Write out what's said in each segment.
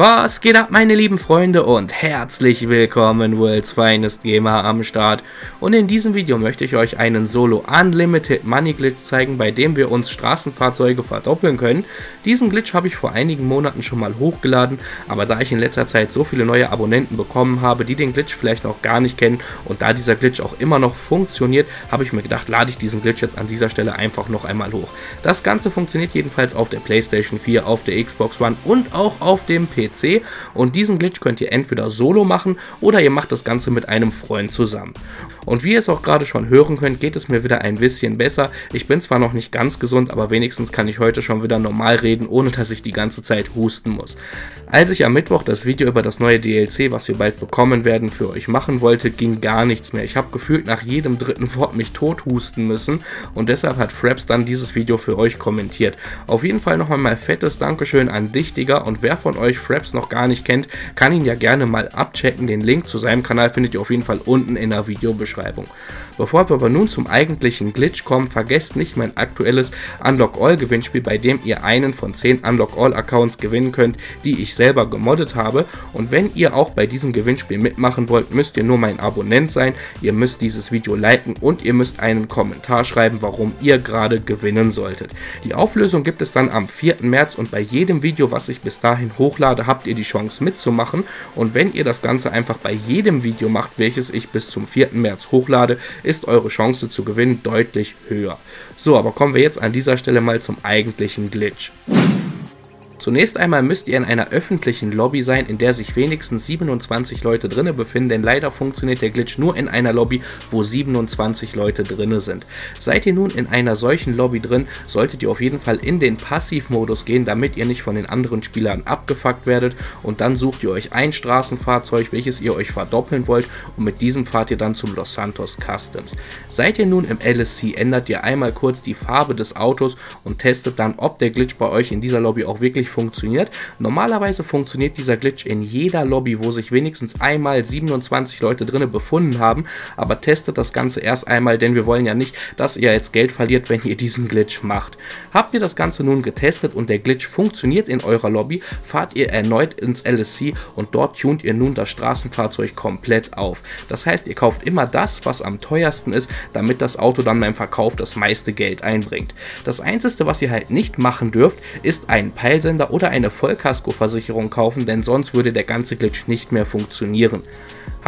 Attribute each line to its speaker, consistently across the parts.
Speaker 1: Was geht ab meine lieben Freunde und herzlich willkommen World's Finest Gamer am Start und in diesem Video möchte ich euch einen Solo Unlimited Money Glitch zeigen, bei dem wir uns Straßenfahrzeuge verdoppeln können. Diesen Glitch habe ich vor einigen Monaten schon mal hochgeladen, aber da ich in letzter Zeit so viele neue Abonnenten bekommen habe, die den Glitch vielleicht noch gar nicht kennen und da dieser Glitch auch immer noch funktioniert, habe ich mir gedacht, lade ich diesen Glitch jetzt an dieser Stelle einfach noch einmal hoch. Das Ganze funktioniert jedenfalls auf der Playstation 4, auf der Xbox One und auch auf dem PC PC und diesen Glitch könnt ihr entweder solo machen oder ihr macht das Ganze mit einem Freund zusammen. Und wie ihr es auch gerade schon hören könnt, geht es mir wieder ein bisschen besser. Ich bin zwar noch nicht ganz gesund, aber wenigstens kann ich heute schon wieder normal reden, ohne dass ich die ganze Zeit husten muss. Als ich am Mittwoch das Video über das neue DLC, was wir bald bekommen werden, für euch machen wollte, ging gar nichts mehr. Ich habe gefühlt nach jedem dritten Wort mich tot husten müssen und deshalb hat Fraps dann dieses Video für euch kommentiert. Auf jeden Fall noch einmal fettes Dankeschön an dich, Digga, und wer von euch Fraps noch gar nicht kennt, kann ihn ja gerne mal abchecken. Den Link zu seinem Kanal findet ihr auf jeden Fall unten in der Videobeschreibung. Bevor wir aber nun zum eigentlichen Glitch kommen, vergesst nicht mein aktuelles Unlock All Gewinnspiel, bei dem ihr einen von 10 Unlock All Accounts gewinnen könnt, die ich selber gemoddet habe. Und wenn ihr auch bei diesem Gewinnspiel mitmachen wollt, müsst ihr nur mein Abonnent sein, ihr müsst dieses Video liken und ihr müsst einen Kommentar schreiben, warum ihr gerade gewinnen solltet. Die Auflösung gibt es dann am 4. März und bei jedem Video, was ich bis dahin hochlade, habt ihr die Chance mitzumachen. Und wenn ihr das Ganze einfach bei jedem Video macht, welches ich bis zum 4. März hochlade, ist eure Chance zu gewinnen deutlich höher. So, aber kommen wir jetzt an dieser Stelle mal zum eigentlichen Glitch. Zunächst einmal müsst ihr in einer öffentlichen Lobby sein, in der sich wenigstens 27 Leute drinne befinden, denn leider funktioniert der Glitch nur in einer Lobby, wo 27 Leute drinne sind. Seid ihr nun in einer solchen Lobby drin, solltet ihr auf jeden Fall in den Passivmodus gehen, damit ihr nicht von den anderen Spielern abgefuckt werdet und dann sucht ihr euch ein Straßenfahrzeug, welches ihr euch verdoppeln wollt und mit diesem fahrt ihr dann zum Los Santos Customs. Seid ihr nun im LSC, ändert ihr einmal kurz die Farbe des Autos und testet dann, ob der Glitch bei euch in dieser Lobby auch wirklich wirklich funktioniert. Normalerweise funktioniert dieser Glitch in jeder Lobby, wo sich wenigstens einmal 27 Leute drinnen befunden haben, aber testet das Ganze erst einmal, denn wir wollen ja nicht, dass ihr jetzt Geld verliert, wenn ihr diesen Glitch macht. Habt ihr das Ganze nun getestet und der Glitch funktioniert in eurer Lobby, fahrt ihr erneut ins LSC und dort tunt ihr nun das Straßenfahrzeug komplett auf. Das heißt, ihr kauft immer das, was am teuersten ist, damit das Auto dann beim Verkauf das meiste Geld einbringt. Das Einzige, was ihr halt nicht machen dürft, ist einen Peilsender Anwender oder eine Vollkaskoversicherung kaufen, denn sonst würde der ganze Glitch nicht mehr funktionieren.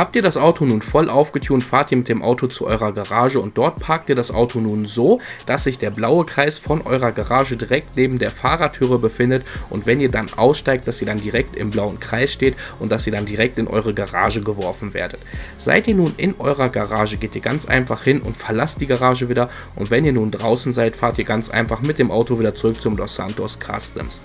Speaker 1: Habt ihr das Auto nun voll aufgetunt, fahrt ihr mit dem Auto zu eurer Garage und dort parkt ihr das Auto nun so, dass sich der blaue Kreis von eurer Garage direkt neben der Fahrertüre befindet und wenn ihr dann aussteigt, dass ihr dann direkt im blauen Kreis steht und dass ihr dann direkt in eure Garage geworfen werdet. Seid ihr nun in eurer Garage, geht ihr ganz einfach hin und verlasst die Garage wieder und wenn ihr nun draußen seid, fahrt ihr ganz einfach mit dem Auto wieder zurück zum Los Santos Customs.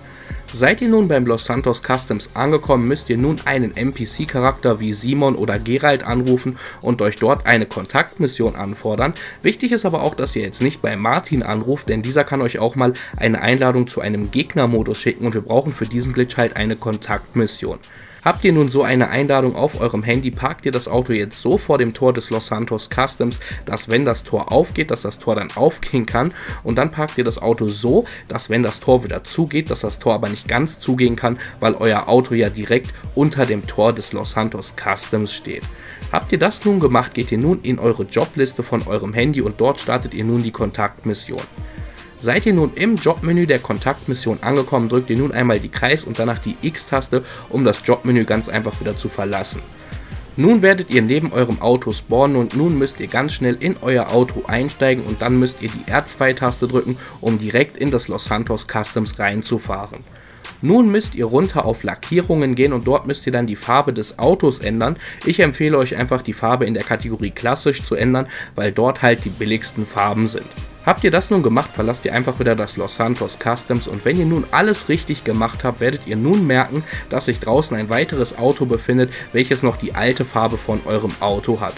Speaker 1: Seid ihr nun beim Los Santos Customs angekommen, müsst ihr nun einen NPC-Charakter wie Simon oder Gerald anrufen und euch dort eine Kontaktmission anfordern. Wichtig ist aber auch, dass ihr jetzt nicht bei Martin anruft, denn dieser kann euch auch mal eine Einladung zu einem Gegnermodus schicken und wir brauchen für diesen Glitch halt eine Kontaktmission. Habt ihr nun so eine Einladung auf eurem Handy, parkt ihr das Auto jetzt so vor dem Tor des Los Santos Customs, dass wenn das Tor aufgeht, dass das Tor dann aufgehen kann und dann parkt ihr das Auto so, dass wenn das Tor wieder zugeht, dass das Tor aber nicht ganz zugehen kann, weil euer Auto ja direkt unter dem Tor des Los Santos Customs steht. Habt ihr das nun gemacht, geht ihr nun in eure Jobliste von eurem Handy und dort startet ihr nun die Kontaktmission. Seid ihr nun im Jobmenü der Kontaktmission angekommen, drückt ihr nun einmal die Kreis- und danach die X-Taste, um das Jobmenü ganz einfach wieder zu verlassen. Nun werdet ihr neben eurem Auto spawnen und nun müsst ihr ganz schnell in euer Auto einsteigen und dann müsst ihr die R2-Taste drücken, um direkt in das Los Santos Customs reinzufahren. Nun müsst ihr runter auf Lackierungen gehen und dort müsst ihr dann die Farbe des Autos ändern. Ich empfehle euch einfach die Farbe in der Kategorie klassisch zu ändern, weil dort halt die billigsten Farben sind. Habt ihr das nun gemacht, verlasst ihr einfach wieder das Los Santos Customs und wenn ihr nun alles richtig gemacht habt, werdet ihr nun merken, dass sich draußen ein weiteres Auto befindet, welches noch die alte Farbe von eurem Auto hat.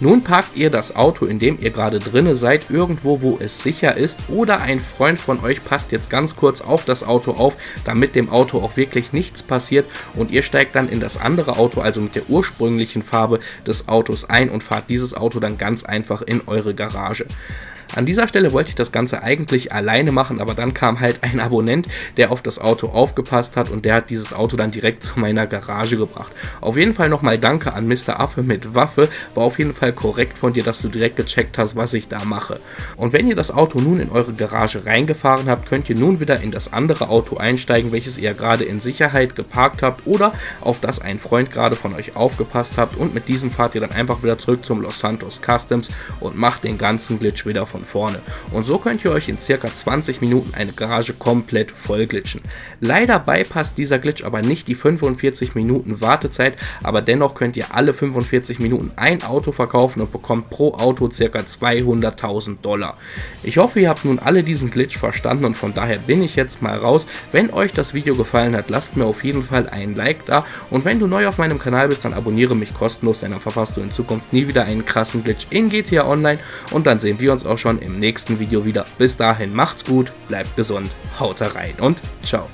Speaker 1: Nun parkt ihr das Auto, in dem ihr gerade drinne seid, irgendwo, wo es sicher ist oder ein Freund von euch passt jetzt ganz kurz auf das Auto auf, damit dem Auto auch wirklich nichts passiert und ihr steigt dann in das andere Auto, also mit der ursprünglichen Farbe des Autos ein und fahrt dieses Auto dann ganz einfach in eure Garage. An dieser Stelle wollte ich das Ganze eigentlich alleine machen, aber dann kam halt ein Abonnent, der auf das Auto aufgepasst hat und der hat dieses Auto dann direkt zu meiner Garage gebracht. Auf jeden Fall nochmal danke an Mr. Affe mit Waffe, war auf jeden Fall korrekt von dir, dass du direkt gecheckt hast, was ich da mache. Und wenn ihr das Auto nun in eure Garage reingefahren habt, könnt ihr nun wieder in das andere Auto einsteigen, welches ihr gerade in Sicherheit geparkt habt oder auf das ein Freund gerade von euch aufgepasst habt und mit diesem fahrt ihr dann einfach wieder zurück zum Los Santos Customs und macht den ganzen Glitch wieder von vorne. Und so könnt ihr euch in circa 20 Minuten eine Garage komplett voll glitschen. Leider bypasst dieser Glitch aber nicht die 45 Minuten Wartezeit, aber dennoch könnt ihr alle 45 Minuten ein Auto verkaufen und bekommt pro Auto circa 200.000 Dollar. Ich hoffe, ihr habt nun alle diesen Glitch verstanden und von daher bin ich jetzt mal raus. Wenn euch das Video gefallen hat, lasst mir auf jeden Fall ein Like da und wenn du neu auf meinem Kanal bist, dann abonniere mich kostenlos, denn dann verpasst du in Zukunft nie wieder einen krassen Glitch in GTA Online und dann sehen wir uns auch schon im nächsten Video wieder. Bis dahin macht's gut, bleibt gesund, haut rein und ciao.